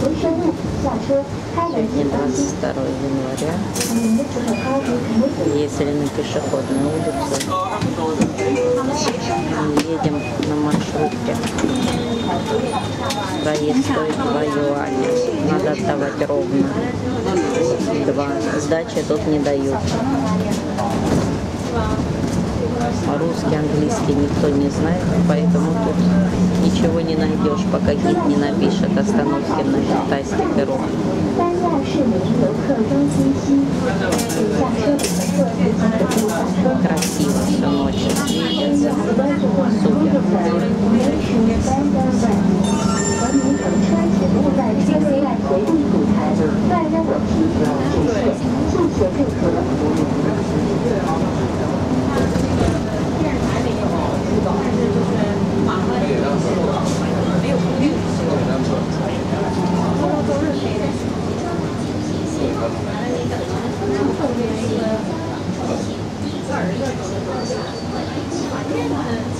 22 января ездили на пешеходную улицу. Едем на маршрутке. Проезд стоит 2 юаня. Надо отдавать ровно. Два. Сдачи тут не дают. Русский, английский никто не знает, поэтому тут ничего не найдешь, пока гид не напишет остановки на китайский перрон. Красиво все ночью светится. Супер. Да. 完了，你等那个总统那个，一个耳朵，一个耳朵，发现？